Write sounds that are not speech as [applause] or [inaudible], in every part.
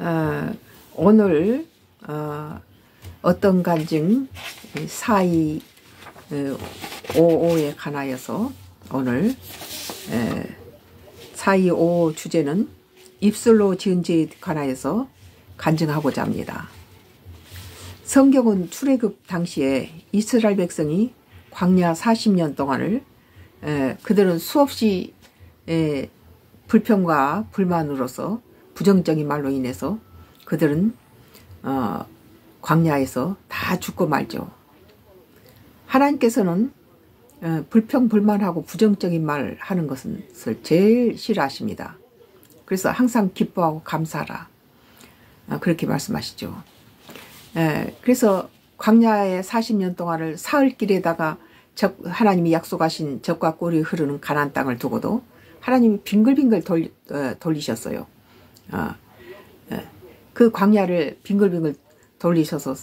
어, 오늘 어, 어떤 간증 4이 55에 관하여서 오늘 4.25 주제는 입술로 지은 죄에 관하여서 간증하고자 합니다. 성경은 출애굽 당시에 이스라엘 백성이 광야 40년 동안을 그들은 수없이 불평과 불만으로서 부정적인 말로 인해서 그들은 어, 광야에서 다 죽고 말죠. 하나님께서는 어, 불평불만하고 부정적인 말 하는 것을 제일 싫어하십니다. 그래서 항상 기뻐하고 감사하라. 어, 그렇게 말씀하시죠. 에, 그래서 광야의 40년 동안을 사흘길에다가 적, 하나님이 약속하신 적과 꿀이 흐르는 가난 땅을 두고도 하나님이 빙글빙글 돌, 어, 돌리셨어요. 어, 예. 그 광야를 빙글빙글 돌리셔서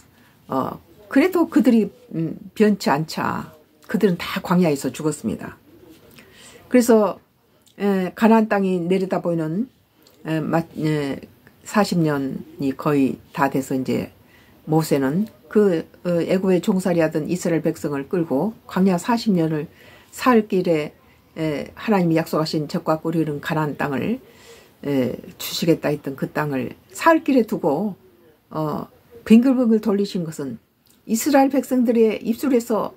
어, 그래도 그들이 음, 변치 않자 그들은 다 광야에서 죽었습니다. 그래서 에, 가나안 땅이 내려다 보이는 에, 마, 에, 40년이 거의 다 돼서 이제 모세는 그 어, 애굽에 종살이하던 이스라엘 백성을 끌고 광야 40년을 살 길에 에, 하나님이 약속하신 적과 꿀이는 가나안 땅을 에, 주시겠다 했던 그 땅을 살 길에 두고 어, 빙글빙글 돌리신 것은 이스라엘 백성들의 입술에서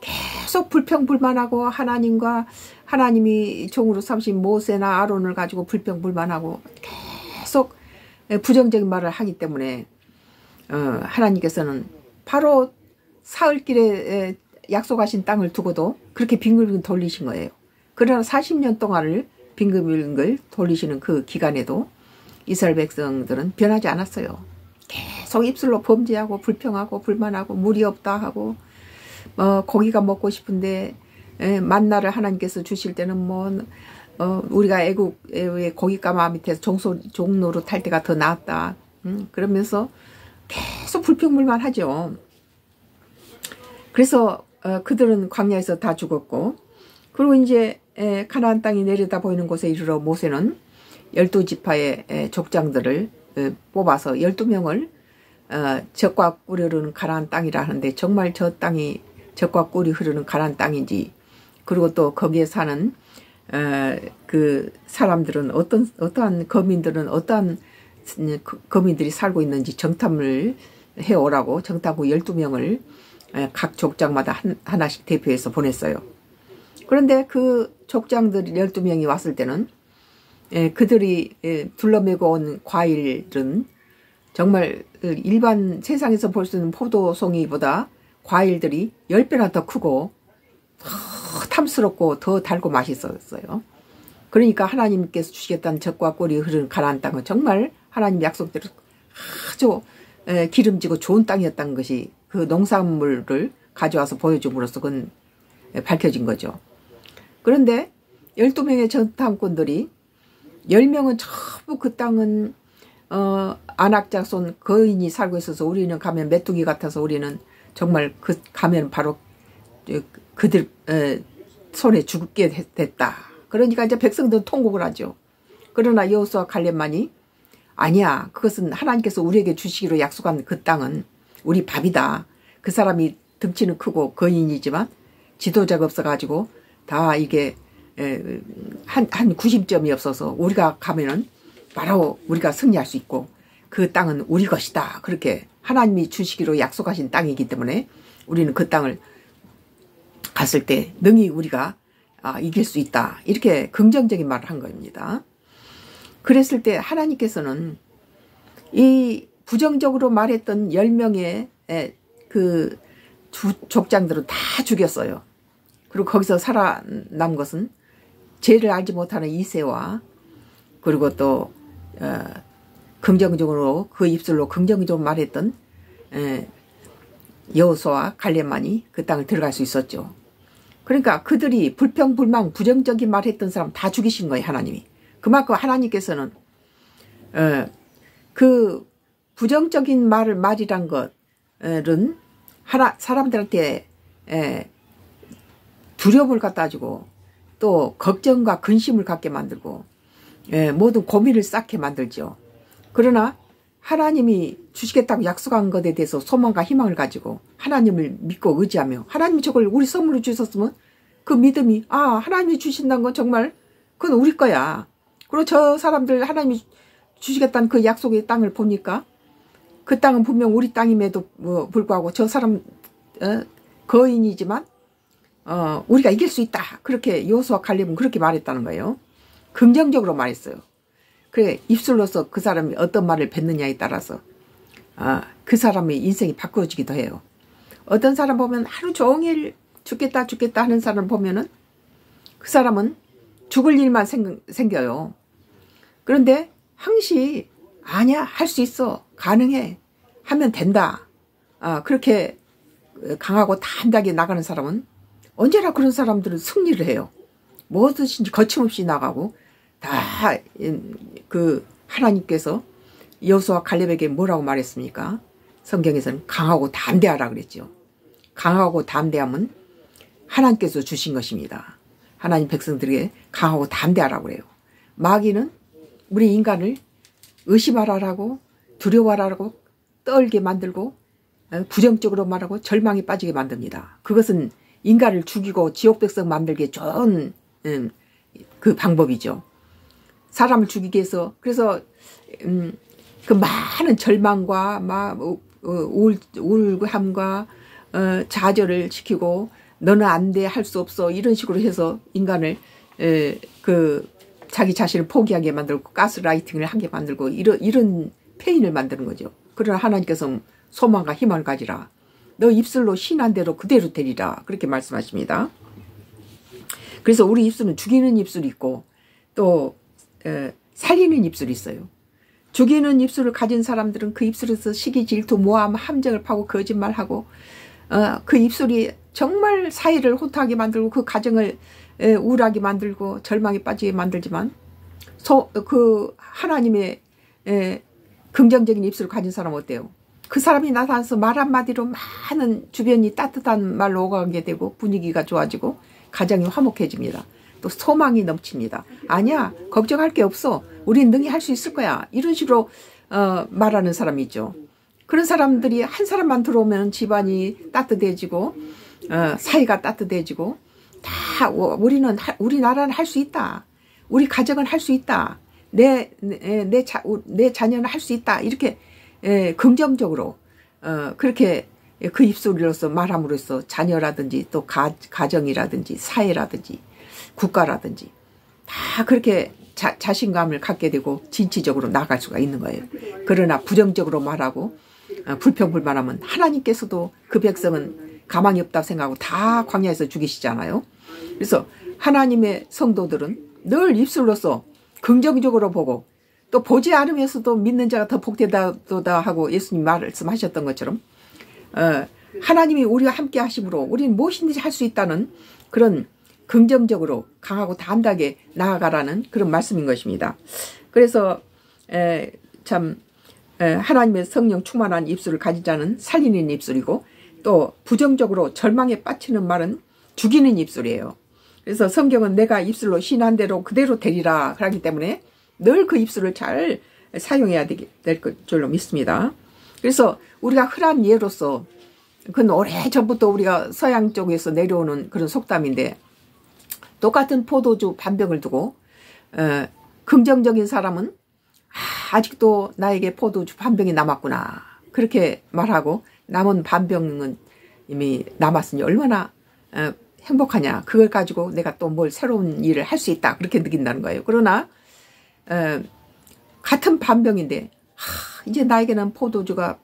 계속 불평불만하고 하나님과 하나님이 종으로 삼신 모세나 아론을 가지고 불평불만하고 계속 부정적인 말을 하기 때문에 어, 하나님께서는 바로 사흘길에 약속하신 땅을 두고도 그렇게 빙글빙글 돌리신 거예요. 그러나 40년 동안을 빙글빙글 돌리시는 그 기간에도 이스라엘 백성들은 변하지 않았어요. 계속 입술로 범죄하고 불평하고 불만하고 물이 없다 하고 어, 고기가 먹고 싶은데 에, 만나를 하나님께서 주실 때는 뭐 어, 우리가 애국의 고깃가마 밑에서 종소, 종로로 탈 때가 더 나았다. 음, 그러면서 계속 불평불만 하죠. 그래서 어, 그들은 광야에서 다 죽었고 그리고 이제 가나안 땅이 내려다 보이는 곳에 이르러 모세는 열두 지파의 족장들을 뽑아서 열두 명을 어, 적과 꿀이 흐르는 가나안 땅이라 하는데 정말 저 땅이 적과 꿀이 흐르는 가나안 땅인지 그리고 또 거기에 사는 어, 그 사람들은 어떤 어떠한 거민들은 어떠한 거민들이 살고 있는지 정탐을 해오라고 정탐구 12명을 각 족장마다 한, 하나씩 대표해서 보냈어요. 그런데 그 족장들 12명이 왔을 때는 예, 그들이 예, 둘러매고 온 과일은 정말 일반 세상에서 볼 수 있는 포도송이보다 과일들이 10배나 더 크고 더 탐스럽고 더 달고 맛있었어요. 그러니까 하나님께서 주시겠다는 적과 꿀이 흐르는 가나안 땅은 정말 하나님 약속대로 아주 예, 기름지고 좋은 땅이었다는 것이 그 농산물을 가져와서 보여줌으로써 그건 밝혀진 거죠. 그런데 12명의 전탐꾼들이 10명은 전부 그 땅은 어, 안악자손 거인이 살고 있어서 우리는 가면 메뚜기 같아서 우리는 정말 그 가면 바로 그들 에, 손에 죽게 됐다. 그러니까 이제 백성들은 통곡을 하죠. 그러나 여호수아 갈렙만이 아니야. 그것은 하나님께서 우리에게 주시기로 약속한 그 땅은 우리 밥이다. 그 사람이 등치는 크고 거인이지만 지도자가 없어가지고 다 이게 한, 한 90점이 없어서 우리가 가면은 바로 우리가 승리할 수 있고 그 땅은 우리 것이다. 그렇게 하나님이 주시기로 약속하신 땅이기 때문에 우리는 그 땅을 갔을 때 능히 우리가 아, 이길 수 있다. 이렇게 긍정적인 말을 한 겁니다. 그랬을 때 하나님께서는 이 부정적으로 말했던 10명의 그 족장들은 다 죽였어요. 그리고 거기서 살아남 것은 죄를 알지 못하는 이세와 그리고 또 어, 긍정적으로 그 입술로 긍정적으로 말했던 에, 여호수와 갈렙만이 그 땅을 들어갈 수 있었죠. 그러니까 그들이 불평불만 부정적인 말했던 사람 다 죽이신 거예요 하나님이. 그만큼 하나님께서는 어, 그 부정적인 말을 말이란 것은 하나 사람들한테 에, 두려움을 갖다 주고 또 걱정과 근심을 갖게 만들고 예, 모든 고민을 쌓게 만들죠. 그러나 하나님이 주시겠다고 약속한 것에 대해서 소망과 희망을 가지고 하나님을 믿고 의지하며 하나님이 저걸 우리 선물로 주셨으면 그 믿음이 아 하나님이 주신다는 건 정말 그건 우리 거야. 그리고 저 사람들 하나님이 주시겠다는 그 약속의 땅을 보니까 그 땅은 분명 우리 땅임에도 뭐 불구하고 저 사람 어, 거인이지만 어, 우리가 이길 수 있다. 그렇게 요수와 칼렙은 그렇게 말했다는 거예요. 긍정적으로 말했어요. 그래 입술로서 그 사람이 어떤 말을 뱉느냐에 따라서 아, 그 사람의 인생이 바꿔지기도 해요. 어떤 사람 보면 하루 종일 죽겠다 죽겠다 하는 사람 보면은 그 사람은 죽을 일만 생, 생겨요. 그런데 항시 아니야 할 수 있어 가능해 하면 된다. 아, 그렇게 강하고 담대하게 나가는 사람은 언제나 그런 사람들은 승리를 해요. 무엇이든지 거침없이 나가고 다 그 하나님께서 여수와 갈렙에게 뭐라고 말했습니까? 성경에서는 강하고 담대하라 그랬죠. 강하고 담대함은 하나님께서 주신 것입니다. 하나님 백성들에게 강하고 담대하라고 그래요. 마귀는 우리 인간을 의심하라라고 두려워하라고 떨게 만들고 어, 부정적으로 말하고 절망에 빠지게 만듭니다. 그것은 인간을 죽이고 지옥 백성 만들기에 좋은 음, 그 방법이죠. 사람을 죽이기 위해서 그래서 음, 그 많은 절망과 막 어, 우울, 우울함과 어, 좌절을 시키고 너는 안 돼 할 수 없어 이런 식으로 해서 인간을 에, 그 자기 자신을 포기하게 만들고 가스라이팅을 하게 만들고 이런 이런 페인을 만드는 거죠. 그러나 하나님께서 소망과 희망을 가지라. 너 입술로 신한 대로 그대로 되리라. 그렇게 말씀하십니다. 그래서 우리 입술은 죽이는 입술이 있고 또 에, 살리는 입술이 있어요. 죽이는 입술을 가진 사람들은 그 입술에서 시기, 질투, 모함, 함정을 파고 거짓말하고 어, 그 입술이 정말 사회를 호탕하게 만들고 그 가정을 에, 우울하게 만들고 절망에 빠지게 만들지만 소, 그 하나님의 에, 긍정적인 입술을 가진 사람 어때요? 그 사람이 나타나서 말 한마디로 많은 주변이 따뜻한 말로 오가게 되고 분위기가 좋아지고 가정이 화목해집니다. 또 소망이 넘칩니다. 아니야 걱정할 게 없어. 우린 능히 할 수 있을 거야. 이런 식으로 어, 말하는 사람이 있죠. 그런 사람들이 한 사람만 들어오면 집안이 따뜻해지고 어, 사이가 따뜻해지고 다 우리는 우리나라는 할 수 있다. 우리 가정은 할 수 있다. 내, 내, 내, 자녀는 할 수 있다. 이렇게, 에, 긍정적으로, 어, 그렇게 그 입술로서 말함으로써 자녀라든지 또 가, 가정이라든지 사회라든지 국가라든지 다 그렇게 자, 자신감을 갖게 되고 진취적으로 나갈 수가 있는 거예요. 그러나 부정적으로 말하고 어, 불평불만하면 하나님께서도 그 백성은 가망이 없다고 생각하고 다 광야에서 죽이시잖아요. 그래서 하나님의 성도들은 늘 입술로서 긍정적으로 보고 또 보지 않으면서도 믿는 자가 더 복되다도다 하고 예수님 말씀하셨던 것처럼 어, 하나님이 우리와 함께 하심으로 우리는 무엇이든지 할 수 있다는 그런 긍정적으로 강하고 담대하게 나아가라는 그런 말씀인 것입니다. 그래서 에, 참 에, 하나님의 성령 충만한 입술을 가지자는 살리는 입술이고 또 부정적으로 절망에 빠치는 말은 죽이는 입술이에요. 그래서 성경은 내가 입술로 신한 대로 그대로 되리라 그러기 때문에 늘 그 입술을 잘 사용해야 될 줄로 믿습니다. 그래서 우리가 흔한 예로서 그건 오래 전부터 우리가 서양 쪽에서 내려오는 그런 속담인데 똑같은 포도주 반병을 두고 어, 긍정적인 사람은 아, 아직도 나에게 포도주 반병이 남았구나 그렇게 말하고 남은 반병은 이미 남았으니 얼마나 어, 행복하냐. 그걸 가지고 내가 또 뭘 새로운 일을 할 수 있다. 그렇게 느낀다는 거예요. 그러나 어, 같은 반병인데 하, 이제 나에게는 포도주가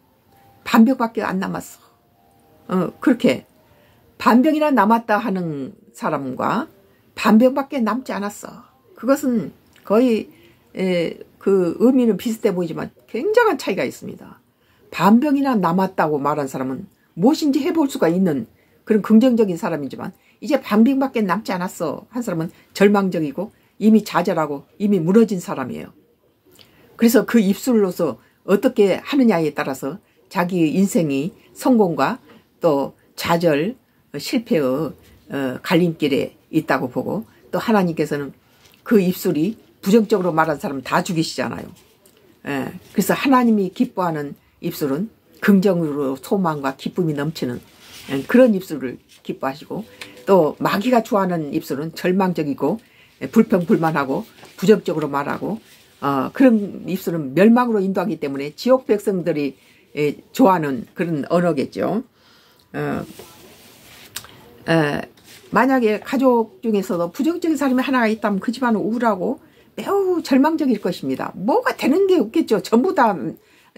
반병밖에 안 남았어. 어, 그렇게 반병이나 남았다 하는 사람과 반병밖에 남지 않았어. 그것은 거의 에, 그 의미는 비슷해 보이지만 굉장한 차이가 있습니다. 반병이나 남았다고 말한 사람은 무엇인지 해볼 수가 있는 그런 긍정적인 사람이지만 이제 반병밖에 남지 않았어. 한 사람은 절망적이고 이미 좌절하고 이미 무너진 사람이에요. 그래서 그 입술로서 어떻게 하느냐에 따라서 자기의 인생이 성공과 또 좌절, 실패의 어, 갈림길에 있다고 보고 또 하나님께서는 그 입술이 부정적으로 말한 사람 다 죽이시잖아요. 예, 그래서 하나님이 기뻐하는 입술은 긍정으로 소망과 기쁨이 넘치는 예, 그런 입술을 기뻐하시고 또 마귀가 좋아하는 입술은 절망적이고 예, 불평 불만하고 부정적으로 말하고 어, 그런 입술은 멸망으로 인도하기 때문에 지옥 백성들이 예, 좋아하는 그런 언어겠죠. 어, 에, 만약에 가족 중에서도 부정적인 사람이 하나가 있다면 그 집안은 우울하고 매우 절망적일 것입니다. 뭐가 되는 게 없겠죠. 전부 다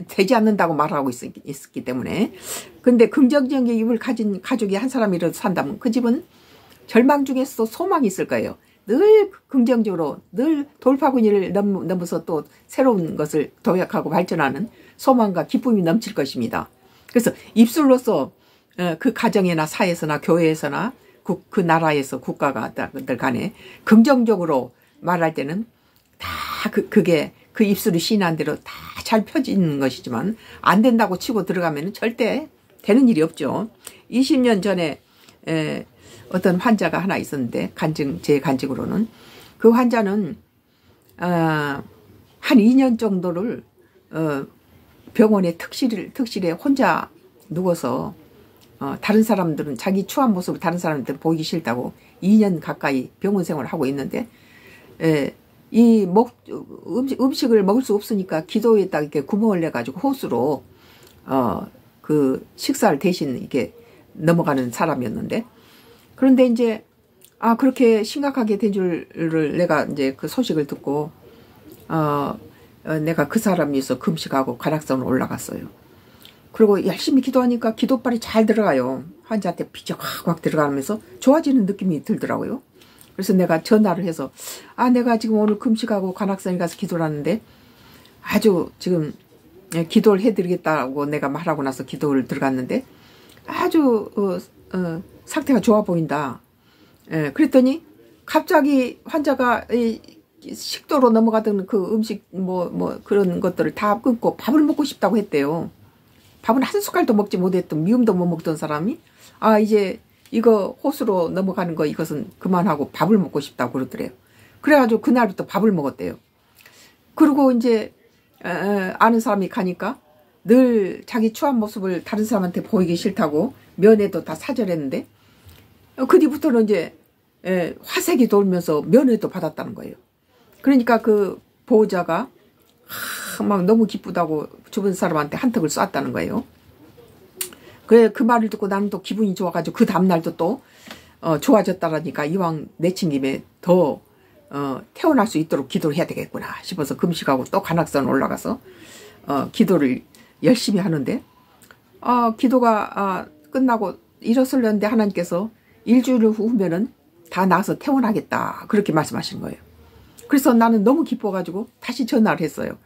되지 않는다고 말하고 있, 었기 때문에. 근데 긍정적인 입을 가진 가족이 한 사람이라도 산다면 그 집은 절망 중에서 소망이 있을 거예요. 늘 긍정적으로 늘 돌파구니를 넘, 넘어서 또 새로운 것을 도약하고 발전하는 소망과 기쁨이 넘칠 것입니다. 그래서 입술로서 어, 그 가정이나 사회에서나 교회에서나 그, 그 나라에서 국가가 들 간에 긍정적으로 말할 때는 다 그, 그게 그 입술이 신한 대로 다 잘 펴지는 것이지만 안 된다고 치고 들어가면 절대 되는 일이 없죠. 20년 전에 에, 어떤 환자가 하나 있었는데 간증 제 간증으로는. 그 환자는 어, 한 2년 정도를 어, 병원의 특실 특실에 혼자 누워서 어, 다른 사람들은 자기 추한 모습을 다른 사람들 보기 싫다고 2년 가까이 병원 생활을 하고 있는데 에, 이 먹, 음식, 음식을 먹을 수 없으니까 기도에다 이렇게 구멍을 내가지고 호수로, 어, 그 식사를 대신 이렇게 넘어가는 사람이었는데, 그런데 이제, 아, 그렇게 심각하게 된 줄을 내가 이제 그 소식을 듣고, 어, 어 내가 그 사람이서 금식하고 관악산을 올라갔어요. 그리고 열심히 기도하니까 기도빨이 잘 들어가요. 환자한테 빛이 확확 들어가면서 좋아지는 느낌이 들더라고요. 그래서 내가 전화를 해서 아 내가 지금 오늘 금식하고 관악산에 가서 기도를 하는데 아주 지금 예, 기도를 해드리겠다고 내가 말하고 나서 기도를 들어갔는데 아주 어, 어, 상태가 좋아 보인다. 예, 그랬더니 갑자기 환자가 이 식도로 넘어가던 그 음식 뭐뭐 뭐 그런 것들을 다 끊고 밥을 먹고 싶다고 했대요. 밥은 한 숟갈도 먹지 못했던 미움도 못 먹던 사람이 아 이제 이거 호수로 넘어가는 거 이것은 그만하고 밥을 먹고 싶다고 그러더래요. 그래가지고 그날부터 밥을 먹었대요. 그리고 이제 아는 사람이 가니까 늘 자기 추한 모습을 다른 사람한테 보이기 싫다고 면회도 다 사절했는데 그 뒤부터는 이제 화색이 돌면서 면회도 받았다는 거예요. 그러니까 그 보호자가 막 너무 기쁘다고 주변 사람한테 한턱을 쐈다는 거예요. 그래 그 말을 듣고 나는 또 기분이 좋아가지고 그 다음날도 또 어, 좋아졌다라니까 이왕 내친 김에 더 어, 태어날 수 있도록 기도를 해야 되겠구나 싶어서 금식하고 또 관악산 올라가서 어, 기도를 열심히 하는데 어, 기도가 아, 끝나고 일어설렸는데 하나님께서 일주일 후면은 다 나서 태어나겠다 그렇게 말씀하신 거예요. 그래서 나는 너무 기뻐가지고 다시 전화를 했어요.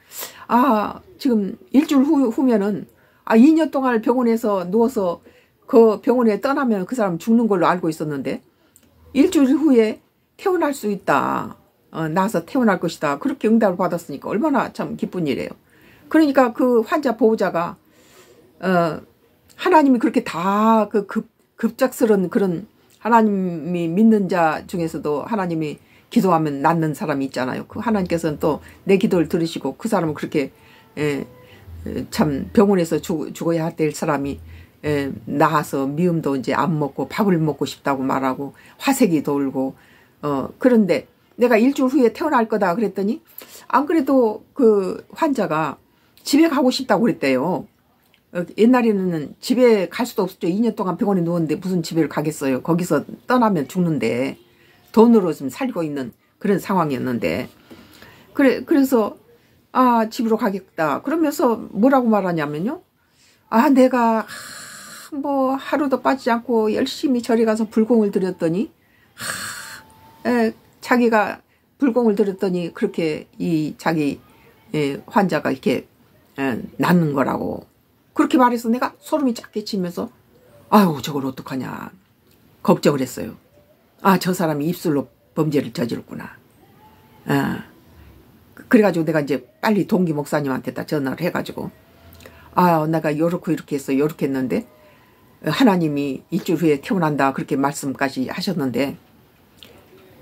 아 지금 일주일 후, 후면은 아, 2년 동안 병원에서 누워서 그 병원에 떠나면 그 사람 죽는 걸로 알고 있었는데 일주일 후에 태어날 수 있다. 어, 나서 태어날 것이다. 그렇게 응답을 받았으니까 얼마나 참 기쁜 일이에요. 그러니까 그 환자 보호자가 어, 하나님이 그렇게 다그 급, 급작스런 그런 하나님이 믿는 자 중에서도 하나님이 기도하면 낫는 사람이 있잖아요. 그 하나님께서는 또 내 기도를 들으시고 그 사람은 그렇게 예, 참 병원에서 죽, 죽어야 될 사람이 에, 나와서 미움도 이제 안 먹고 밥을 먹고 싶다고 말하고 화색이 돌고 어 그런데 내가 일주일 후에 태어날 거다 그랬더니 안 그래도 그 환자가 집에 가고 싶다고 그랬대요. 어, 옛날에는 집에 갈 수도 없었죠. 2년 동안 병원에 누웠는데 무슨 집에 가겠어요. 거기서 떠나면 죽는데 돈으로 좀 살고 있는 그런 상황이었는데 그래 그래서 아, 집으로 가겠다. 그러면서 뭐라고 말하냐면요. 아, 내가 뭐 하루도 빠지지 않고 열심히 절에 가서 불공을 드렸더니 에, 자기가 불공을 드렸더니 그렇게 이 자기 에, 환자가 이렇게 에, 낫는 거라고 그렇게 말해서 내가 소름이 쫙 끼치면서 아유 저걸 어떡하냐 걱정을 했어요. 아 저 사람이 입술로 범죄를 저질렀구나. 아. 그래가지고 내가 이제 빨리 동기 목사님한테 다 전화를 해가지고 아 내가 요렇게 이렇게 했어 요렇게 했는데 하나님이 일주일 후에 태어난다 그렇게 말씀까지 하셨는데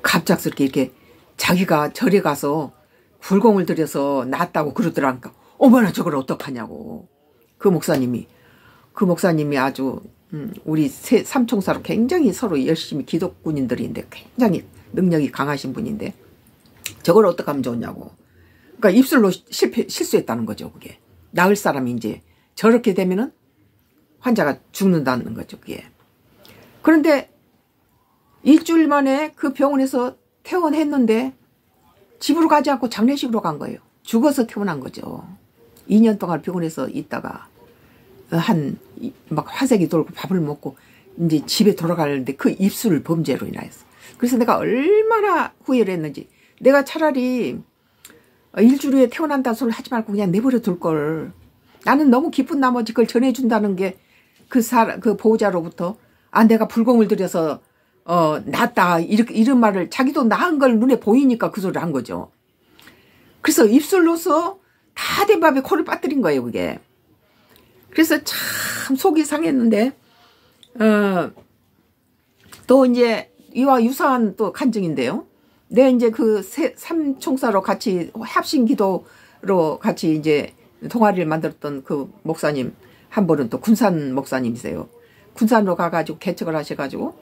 갑작스럽게 이렇게 자기가 절에 가서 불공을 들여서 낫다고 그러더라니까 어머나 저걸 어떡하냐고. 그 목사님이 그 목사님이 아주 음, 우리 세, 삼총사로 굉장히 서로 열심히 기독군인들인데 굉장히 능력이 강하신 분인데 저걸 어떻게 하면 좋냐고. 그러니까 입술로 실패, 실수했다는 거죠, 그게. 나을 사람이 이제 저렇게 되면은 환자가 죽는다는 거죠, 그게. 그런데 일주일 만에 그 병원에서 퇴원했는데 집으로 가지 않고 장례식으로 간 거예요. 죽어서 퇴원한 거죠. 2년 동안 병원에서 있다가 한 막 화색이 돌고 밥을 먹고 이제 집에 돌아가는데 그 입술 범죄로 인하여서 그래서 내가 얼마나 후회를 했는지 내가 차라리 일주일에 태어난다는 소리 하지 말고 그냥 내버려 둘 걸. 나는 너무 기쁜 나머지 그걸 전해준다는 게 그 사람, 그 보호자로부터 아, 내가 불공을 들여서 어, 낫다. 이렇게, 이런 말을 자기도 나은 걸 눈에 보이니까 그 소리를 한 거죠. 그래서 입술로서 다된 밥에 코를 빠뜨린 거예요, 그게. 그래서 참 속이 상했는데, 어, 또 이제 이와 유사한 또 간증인데요. 내 이제 그 세, 삼총사로 같이 합심 기도로 같이 이제 동아리를 만들었던 그 목사님 한 분은 또 군산 목사님이세요. 군산으로 가가지고 개척을 하셔가지고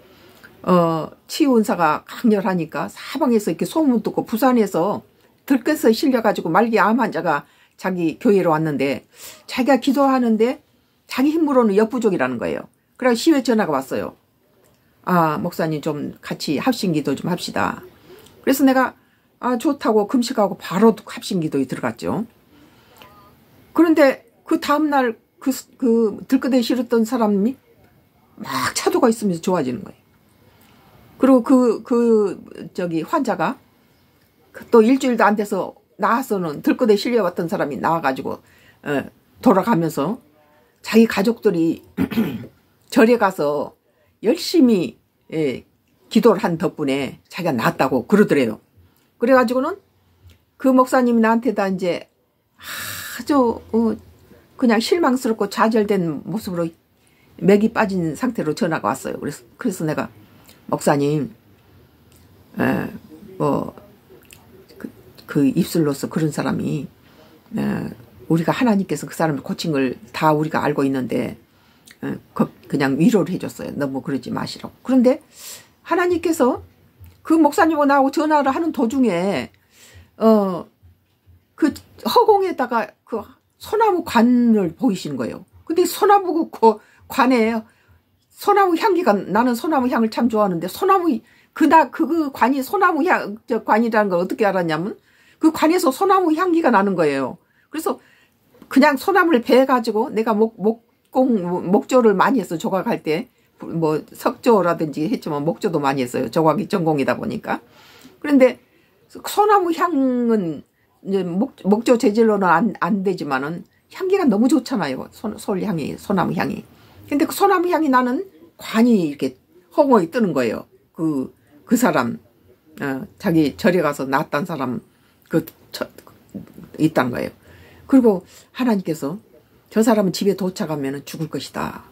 어 치유원사가 강렬하니까 사방에서 이렇게 소문 듣고 부산에서 들깨서 실려가지고 말기 암 환자가 자기 교회로 왔는데 자기가 기도하는데 자기 힘으로는 역부족이라는 거예요. 그래서 시외 전화가 왔어요. 아 목사님 좀 같이 합심기도 좀 합시다. 그래서 내가 아 좋다고 금식하고 바로 합심기도에 들어갔죠. 그런데 그 다음날 그, 그 들끄대 싫었던 사람이 막 차도가 있으면서 좋아지는 거예요. 그리고 그, 그, 저기, 환자가 또 일주일도 안 돼서 나와서는 들끄대 실려왔던 사람이 나와가지고, 어, 돌아가면서 자기 가족들이 [clears throat] 절에 가서 열심히 예, 기도를 한 덕분에 자기가 낫다고 그러더래요. 그래가지고는 그 목사님이 나한테 다 이제 아주 어, 그냥 실망스럽고 좌절된 모습으로 맥이 빠진 상태로 전화가 왔어요. 그래서 그래서 내가 목사님 에, 뭐 그, 그 입술로서 그런 사람이 에, 우리가 하나님께서 그 사람을 걸다 우리가 알고 있는데 에, 그냥 위로를 해줬어요. 너무 그러지 마시라고. 그런데 하나님께서 그 목사님하고 나하고 전화를 하는 도중에 어 그 허공에다가 그 소나무 관을 보이시는 거예요. 근데 소나무 그 관에 소나무 향기가 나는 소나무 향을 참 좋아하는데 소나무 그나 그 관이 소나무 향저 관이라는 걸 어떻게 알았냐면 그 관에서 소나무 향기가 나는 거예요. 그래서 그냥 소나무를 베 가지고 내가 목 목공 목조를 많이 했어 조각할 때 뭐 석조라든지 했지만 목조도 많이 했어요. 조각이 전공이다 보니까. 그런데 소나무 향은 이제 목, 목조 재질로는 안, 안 되지만은 향기가 너무 좋잖아요. 소, 솔 향이, 소나무 향이. 근데 그 소나무 향이 나는 관이 이렇게 허공에 뜨는 거예요. 그, 그 사람, 어, 자기 절에 가서 낳았던 사람, 그, 저, 있다는 거예요. 그리고 하나님께서 저 사람은 집에 도착하면 죽을 것이다.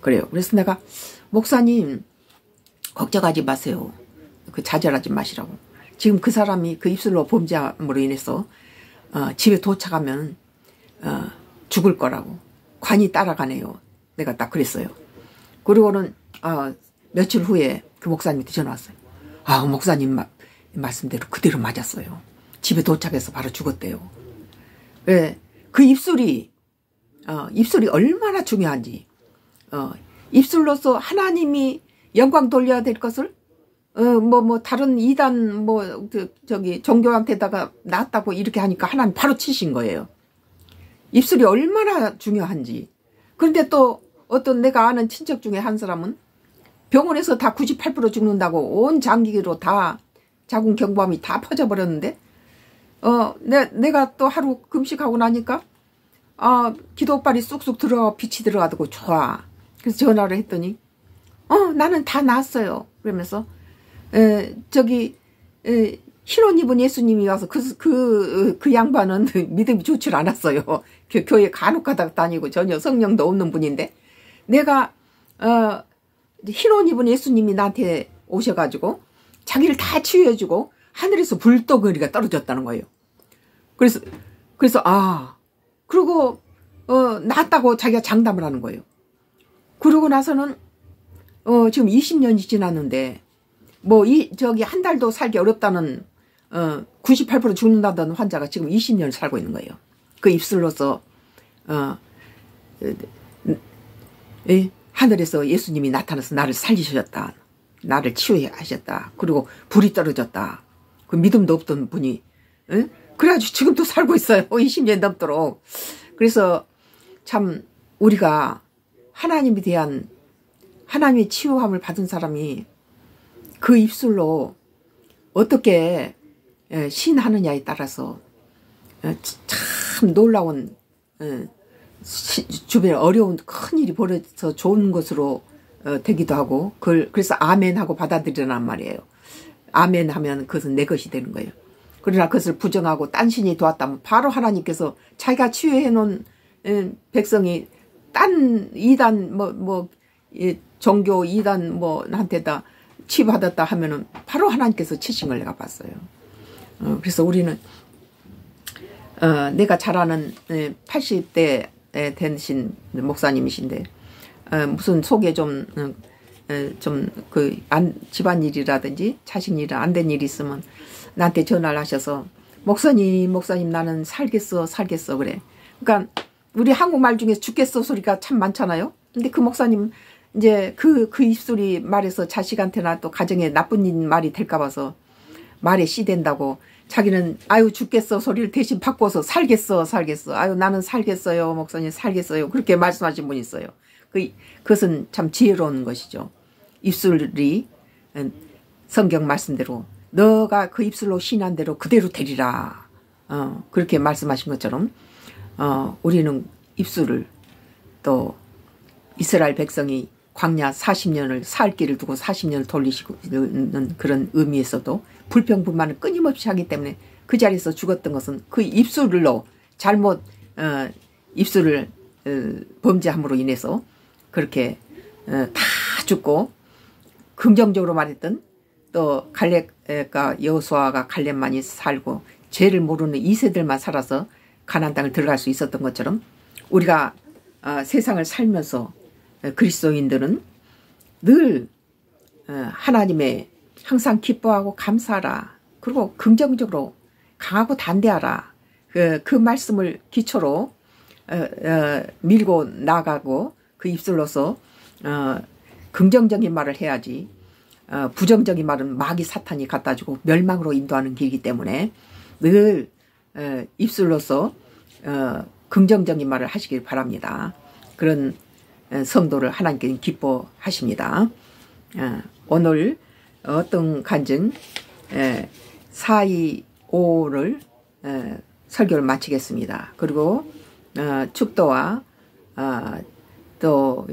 그래요. 그래서 내가 목사님 걱정하지 마세요. 그 좌절하지 마시라고. 지금 그 사람이 그 입술로 범죄함으로 인해서 어, 집에 도착하면 어, 죽을 거라고. 관이 따라가네요. 내가 딱 그랬어요. 그리고는 어, 며칠 후에 그 목사님한테 전화 왔어요. 아 목사님 마, 말씀대로 그대로 맞았어요. 집에 도착해서 바로 죽었대요. 왜? 그 입술이 어, 입술이 얼마나 중요한지 어, 입술로서 하나님이 영광 돌려야 될 것을 어, 뭐, 뭐, 다른 이단, 뭐, 그, 저기, 종교한테다가 놨다고 이렇게 하니까 하나님 바로 치신 거예요. 입술이 얼마나 중요한지. 그런데 또 어떤 내가 아는 친척 중에 한 사람은 병원에서 다 98% 죽는다고 온 장기로 다 자궁 경부암이 다 퍼져버렸는데, 어, 내, 내가 또 하루 금식하고 나니까, 아, 기도빨이 쑥쑥 들어, 빛이 들어가고 좋아. 그래서 전화를 했더니 어 나는 다 나았어요. 그러면서 에, 저기 에, 흰옷 입은 예수님이 와서 그, 그, 그 양반은 [laughs] 믿음이 좋질 않았어요. 교회 간혹 가다 다니고 전혀 성령도 없는 분인데 내가 어, 흰옷 입은 예수님이 나한테 오셔가지고 자기를 다 치유해주고 하늘에서 불덩어리가 떨어졌다는 거예요. 그래서 그래서 아 그리고 어 낫다고 자기가 장담을 하는 거예요. 그러고 나서는 어 지금 20년이 지났는데 뭐 이 저기 한 달도 살기 어렵다는 어 98% 죽는다는 환자가 지금 20년 살고 있는 거예요. 그 입술로서 어 에, 하늘에서 예수님이 나타나서 나를 살리셨다. 나를 치유하셨다. 그리고 불이 떨어졌다. 그 믿음도 없던 분이 에? 그래가지고 지금도 살고 있어요. [laughs] 20년 넘도록. 그래서 참 우리가 하나님에 대한 하나님의 치유함을 받은 사람이 그 입술로 어떻게 신하느냐에 따라서 참 놀라운 주변에 어려운 큰 일이 벌어져서 좋은 것으로 어, 되기도 하고 그걸 그래서 아멘 하고 받아들이란 말이에요. 아멘 하면 그것은 내 것이 되는 거예요. 그러나 그것을 부정하고 딴 신이 도왔다면 바로 하나님께서 자기가 치유해 놓은 백성이 딴 이단 뭐뭐 뭐, 종교 이단 뭐한테다 치받았다 하면은 바로 하나님께서 치신 걸 내가 봤어요. 어, 그래서 우리는 어, 내가 잘 아는 80대 된신 목사님이신데 어, 무슨 속에 좀 어, 좀그 집안일이라든지 자식일 안된 일이 있으면 나한테 전화를 하셔서 목사님 목사님 나는 살겠어 살겠어 그래. 그러니까 우리 한국말 중에 죽겠어 소리가 참 많잖아요. 근데 그 목사님 이제 그, 그 입술이 말해서 자식한테나 또 가정에 나쁜 말이 될까 봐서 말에 씨된다고 자기는 아유 죽겠어 소리를 대신 바꿔서 살겠어 살겠어 아유 나는 살겠어요 목사님 살겠어요 그렇게 말씀하신 분이 있어요. 그, 그것은 참 지혜로운 것이죠. 입술이 성경 말씀대로 너가 그 입술로 신한 대로 그대로 되리라. 어, 그렇게 말씀하신 것처럼 어, 우리는 입술을 또 이스라엘 백성이 광야 40년을 살 길을 두고 40년을 돌리시는 그런 의미에서도 불평불만을 끊임없이 하기 때문에 그 자리에서 죽었던 것은 그 입술로 잘못 어, 입술을 어, 범죄함으로 인해서 그렇게 어, 다 죽고 긍정적으로 말했던 또 갈렙과 여호수아가 갈렙만이 살고 죄를 모르는 이세들만 살아서 가나안 땅을 들어갈 수 있었던 것처럼 우리가 어, 세상을 살면서 그리스도인들은 늘 하나님의 항상 기뻐하고 감사하라. 그리고 긍정적으로 강하고 단대하라. 그, 그 말씀을 기초로 어, 어, 밀고 나가고 그 입술로서 어, 긍정적인 말을 해야지 어, 부정적인 말은 마귀 사탄이 갖다 주고 멸망으로 인도하는 길이기 때문에 늘 어, 입술로서 어, 긍정적인 말을 하시길 바랍니다. 그런 어, 성도를 하나님께 기뻐하십니다. 어, 오늘 어떤 간증 425를 설교를 마치겠습니다. 그리고 어, 축도와 또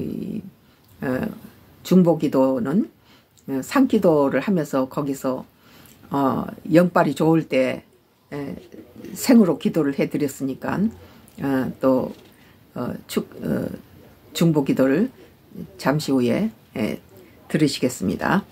중보기도는 상기도를 하면서 거기서 영빨이 좋을 때 생으로 기도를 해드렸으니까 또 축, 중보 기도를 잠시 후에 들으시겠습니다.